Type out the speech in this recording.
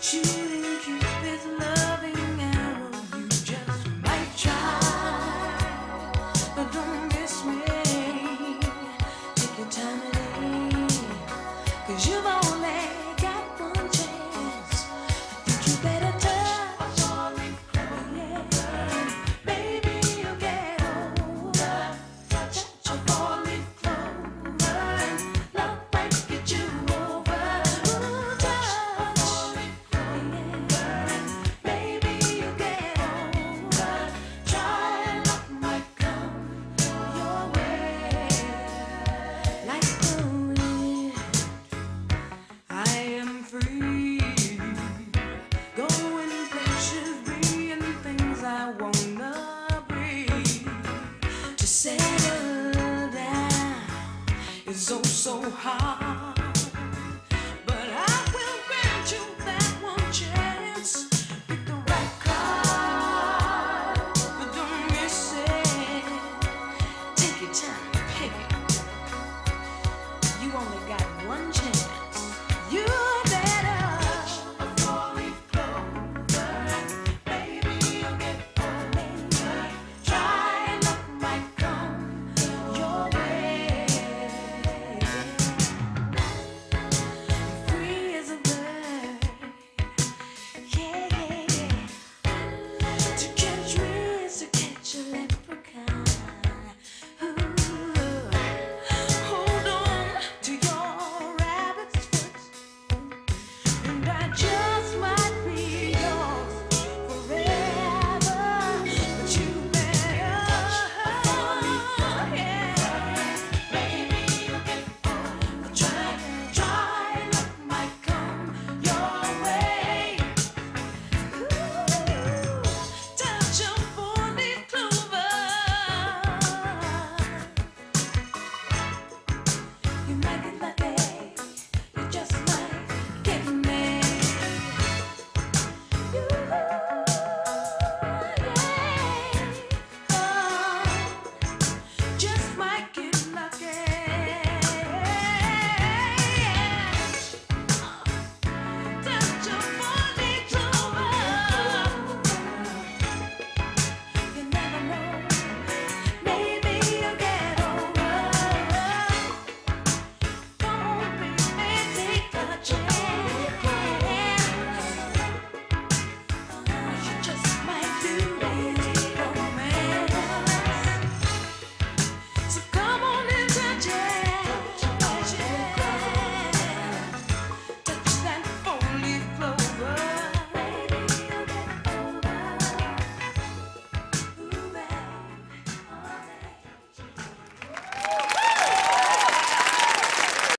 choose. so, so high.